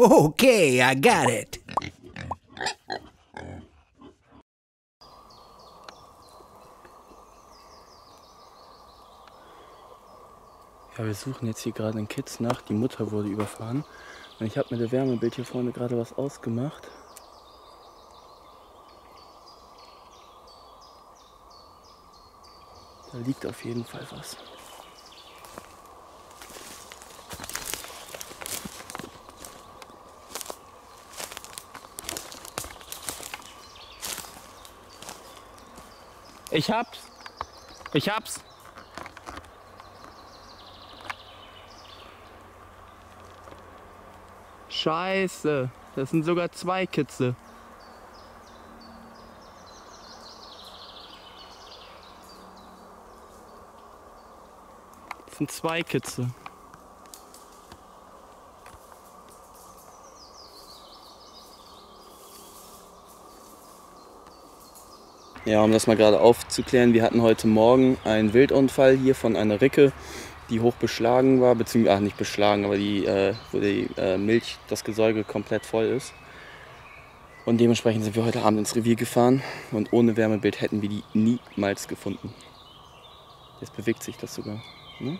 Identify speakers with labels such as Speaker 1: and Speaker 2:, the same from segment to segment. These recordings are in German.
Speaker 1: Okay, I got it.
Speaker 2: Ja, wir suchen jetzt hier gerade einen Kids nach. Die Mutter wurde überfahren. Und ich habe mit der Wärmebild hier vorne gerade was ausgemacht. Da liegt auf jeden Fall was. Ich hab's. Ich hab's. Scheiße. Das sind sogar zwei Kitze. Das sind zwei Kitze. Ja, um das mal gerade aufzuklären, wir hatten heute Morgen einen Wildunfall hier von einer Ricke, die hoch beschlagen war, beziehungsweise ach, nicht beschlagen, aber die, äh, wo die äh, Milch, das Gesäuge komplett voll ist. Und dementsprechend sind wir heute Abend ins Revier gefahren und ohne Wärmebild hätten wir die niemals gefunden. Jetzt bewegt sich das sogar. Ne?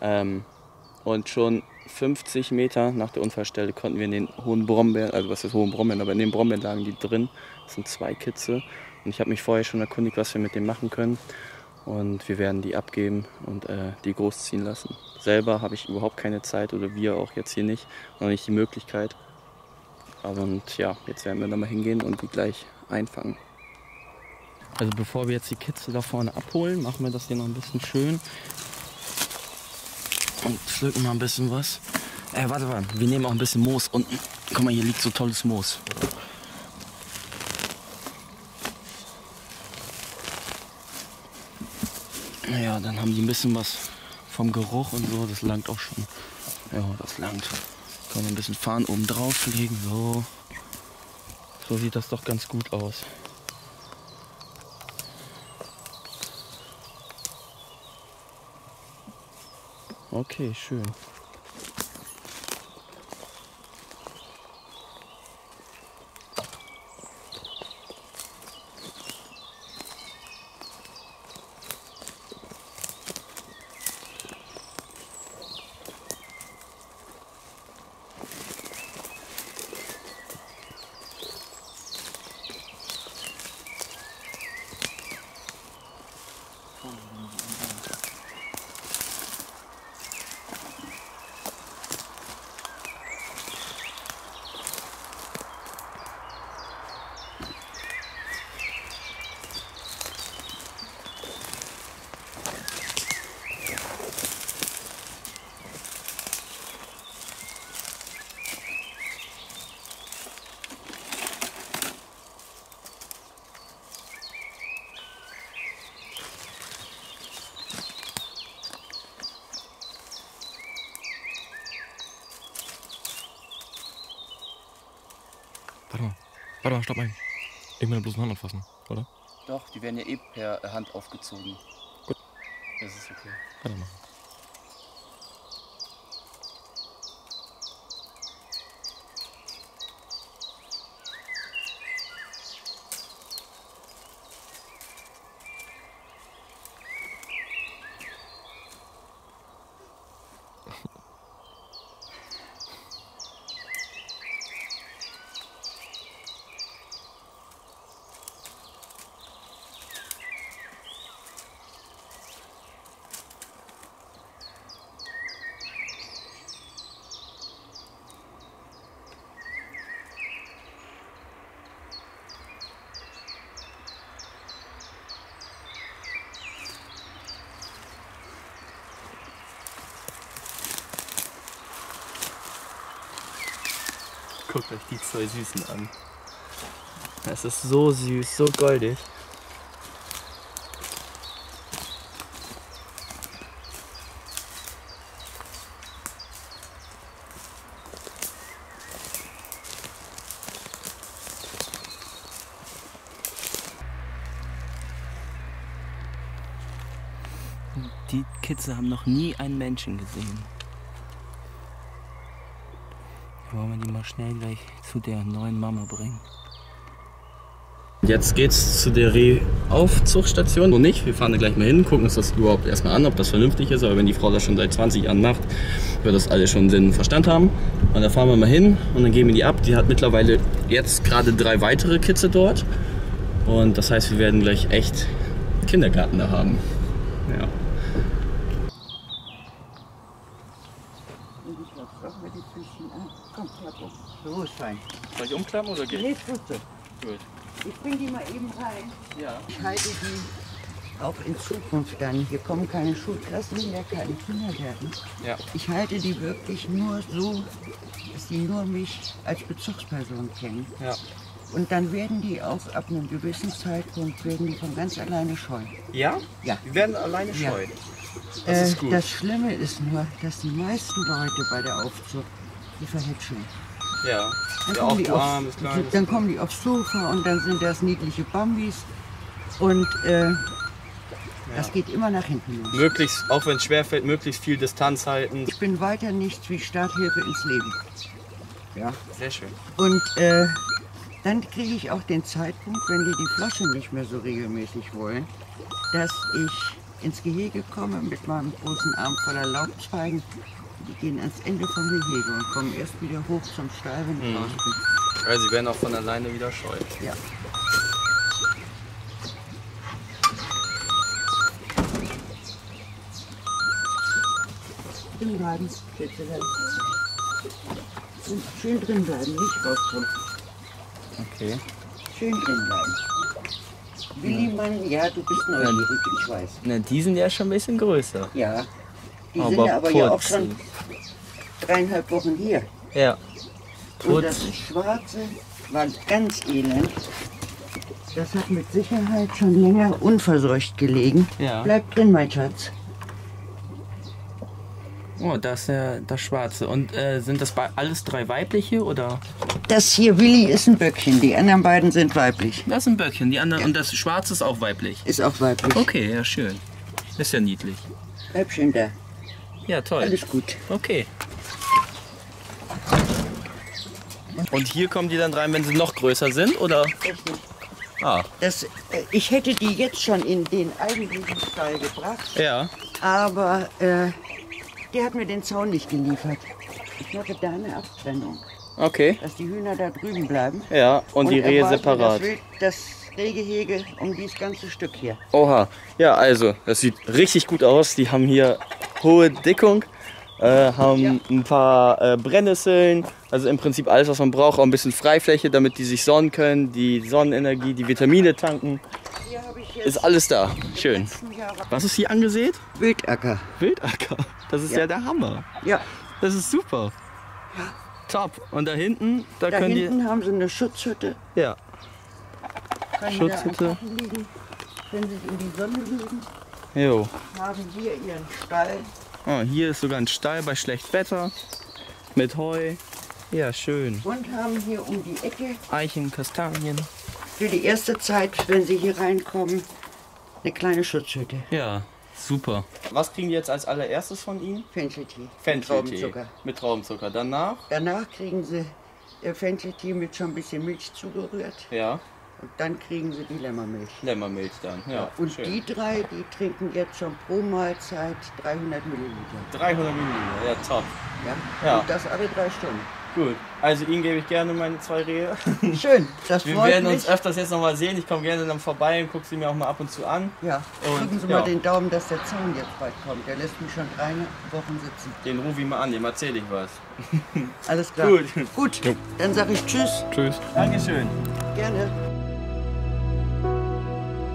Speaker 2: Ja. Ähm, und schon 50 Meter nach der Unfallstelle konnten wir in den hohen Brombeeren, also was ist hohen Brombeeren, aber in den Brombeeren lagen die drin. Das sind zwei Kitze. Und ich habe mich vorher schon erkundigt, was wir mit denen machen können. Und wir werden die abgeben und äh, die großziehen lassen. Selber habe ich überhaupt keine Zeit oder wir auch jetzt hier nicht, noch nicht die Möglichkeit. Aber und ja, jetzt werden wir da mal hingehen und die gleich einfangen. Also bevor wir jetzt die Kitze da vorne abholen, machen wir das hier noch ein bisschen schön. Und pflücken mal ein bisschen was. Äh, warte mal, wir nehmen auch ein bisschen Moos unten. Guck mal, hier liegt so tolles Moos. Naja, dann haben die ein bisschen was vom Geruch und so. Das langt auch schon. Ja, das langt. Kann man ein bisschen Fahren oben drauf legen. So. So sieht das doch ganz gut aus. Okay, schön.
Speaker 3: Warte mal. Warte mal, stopp mal. Ich meine bloß Hand anfassen, oder?
Speaker 2: Doch, die werden ja eh per Hand aufgezogen.
Speaker 3: Gut.
Speaker 2: Das ist okay.
Speaker 3: Warte
Speaker 2: Guckt euch die zwei Süßen an. Es ist so süß, so goldig. Die Kitze haben noch nie einen Menschen gesehen.
Speaker 1: Wollen wir die mal schnell gleich zu der neuen Mama bringen?
Speaker 2: Jetzt geht's zu der Rehaufzuchtstation. Wo nicht, wir fahren da gleich mal hin, gucken uns das überhaupt erstmal an, ob das vernünftig ist. Aber wenn die Frau das schon seit 20 Jahren macht, wird das alle schon Sinn und Verstand haben. Und da fahren wir mal hin und dann geben wir die ab. Die hat mittlerweile jetzt gerade drei weitere Kitze dort. Und das heißt, wir werden gleich echt Kindergarten da haben. Ja.
Speaker 4: So ist fein.
Speaker 2: Soll ich umklappen oder
Speaker 4: Nee, ist gut. Ich bring die mal eben rein.
Speaker 2: Ja.
Speaker 4: Ich halte die auch in Zukunft dann. Hier kommen keine Schulklassen mehr, keine Kindergärten.
Speaker 2: Ja.
Speaker 4: Ich halte die wirklich nur so, dass die nur mich als Bezugsperson kennen.
Speaker 2: Ja.
Speaker 4: Und dann werden die auch ab einem gewissen Zeitpunkt werden die von ganz alleine scheu.
Speaker 2: Ja?
Speaker 4: Ja.
Speaker 2: Wir werden alleine
Speaker 4: Ja.
Speaker 2: scheu. Das ist gut.
Speaker 4: Äh, das Schlimme ist nur, dass die meisten Leute bei der Aufzucht die verhätscheln.
Speaker 2: Ja.
Speaker 4: Dann
Speaker 2: Ja,
Speaker 4: kommen, die
Speaker 2: Kleines.
Speaker 4: dann kommen die aufs Sofa und dann sind das niedliche Bambis. Und äh, das geht immer nach hinten los.
Speaker 2: Möglichst, auch wenn es schwerfällt, möglichst viel Distanz halten.
Speaker 4: Ich bin weiter nichts wie Starthilfe ins Leben. Ja.
Speaker 2: Sehr schön.
Speaker 4: Und äh, dann kriege ich auch den Zeitpunkt, wenn die die Flasche nicht mehr so regelmäßig wollen, dass ich ins Gehege komme mit meinem großen Arm voller Laubzweigen. Die gehen ans Ende vom Gehege und kommen erst wieder hoch zum Stall, wenn ich raus bin.
Speaker 2: Also sie werden auch von alleine wieder scheu.
Speaker 4: Ja. Drin bleiben, bitte. Schön drin bleiben, nicht rauskommen.
Speaker 2: Okay.
Speaker 4: Schön drin bleiben. Willi, Mann, ja, du bist neugierig, ich weiß.
Speaker 1: Na, die sind ja schon ein bisschen größer.
Speaker 4: Ja. Die
Speaker 1: Aber
Speaker 4: sind ja aber ja auch schon dreieinhalb Wochen hier.
Speaker 1: Ja.
Speaker 4: Und das. Schwarze war ganz elend. Das hat mit Sicherheit schon länger unverseucht gelegen.
Speaker 1: Ja.
Speaker 4: Bleib drin, mein Schatz.
Speaker 1: Oh, das ist ja das Schwarze. Und äh, sind das bei- alles drei weibliche oder?
Speaker 4: Das hier, Willi, ist ein Böckchen. Die anderen beiden sind weiblich.
Speaker 1: Das ist ein Böckchen. Die anderen und das Schwarze ist auch weiblich.
Speaker 4: Ist auch weiblich.
Speaker 1: Okay, ja schön. Ist ja niedlich.
Speaker 4: Bleib schön da.
Speaker 1: Ja, toll.
Speaker 4: Alles gut.
Speaker 1: Okay.
Speaker 2: Und hier kommen die dann rein, wenn sie noch größer sind, oder?
Speaker 4: Richtig.
Speaker 2: Ah.
Speaker 4: Das, äh, ich hätte die jetzt schon in den eigentlichen Stall gebracht,
Speaker 2: Ja.
Speaker 4: aber äh, der hat mir den Zaun nicht geliefert. Ich mache da eine Abtrennung,
Speaker 2: Okay.
Speaker 4: dass die Hühner da drüben bleiben.
Speaker 2: Ja, und, die Rehe separat.
Speaker 4: Das, Wild, das Rehgehege um dieses ganze Stück hier.
Speaker 2: Oha. Ja, also, das sieht richtig gut aus. Die haben hier hohe Dickung, äh, haben
Speaker 4: Ja.
Speaker 2: ein paar äh, Brennnesseln, also im Prinzip alles, was man braucht. Auch ein bisschen Freifläche, damit die sich sonnen können, die Sonnenenergie, die Vitamine tanken.
Speaker 4: Hier habe ich jetzt
Speaker 2: Ist alles da.
Speaker 4: die
Speaker 2: Schön. Was ist hier angesät?
Speaker 4: Wildacker.
Speaker 2: Wildacker. Das ist ja,
Speaker 4: Ja.
Speaker 2: der Hammer.
Speaker 4: Ja,
Speaker 2: Das ist super. Top. Und da hinten, da,
Speaker 4: da
Speaker 2: können
Speaker 4: hinten haben sie eine Schutzhütte.
Speaker 2: die. Ja.
Speaker 4: Können
Speaker 2: Schutzhütte.
Speaker 4: Liegen, wenn sie in die Sonne liegen,
Speaker 2: Jo.
Speaker 4: haben hier ihren Stall.
Speaker 2: Oh, hier ist sogar ein Stall bei schlechtem Wetter. Mit Heu. Ja, schön.
Speaker 4: und haben hier um die Ecke
Speaker 1: Eichen, Kastanien.
Speaker 4: für die erste Zeit, wenn sie hier reinkommen, eine kleine Schutzhütte.
Speaker 2: Ja, super. Was kriegen die jetzt als allererstes von Ihnen?
Speaker 4: Fencheltee.
Speaker 2: Fencheltee. Mit Traubenzucker. Danach?
Speaker 4: Danach kriegen sie äh, Fencheltee mit schon ein bisschen Milch zugerührt.
Speaker 2: Ja,
Speaker 4: Und dann kriegen sie die Lämmermilch.
Speaker 2: Lämmermilch dann. Ja,
Speaker 4: Und
Speaker 2: schön.
Speaker 4: die drei, die trinken jetzt schon pro Mahlzeit 300 Milliliter.
Speaker 2: 300 Milliliter, ja top.
Speaker 4: Ja?
Speaker 2: Ja.
Speaker 4: Und das alle drei Stunden.
Speaker 2: Gut. Also Ihnen gebe ich gerne meine zwei Rehe.
Speaker 4: Schön, das
Speaker 2: Wir werden
Speaker 4: mich.
Speaker 2: uns öfters jetzt nochmal sehen. Ich komme gerne dann vorbei und gucke sie mir auch mal ab und zu an.
Speaker 4: ja,
Speaker 2: Und,
Speaker 4: drücken Sie
Speaker 2: ja.
Speaker 4: mal den Daumen, dass der Zaun jetzt bald kommt. Der lässt mich schon drei Wochen sitzen.
Speaker 2: Den rufe ich mal an, dem erzähle ich was.
Speaker 4: Alles klar.
Speaker 2: Gut.
Speaker 4: Gut, dann sage ich Tschüss.
Speaker 3: Tschüss.
Speaker 2: Dankeschön.
Speaker 4: Gerne.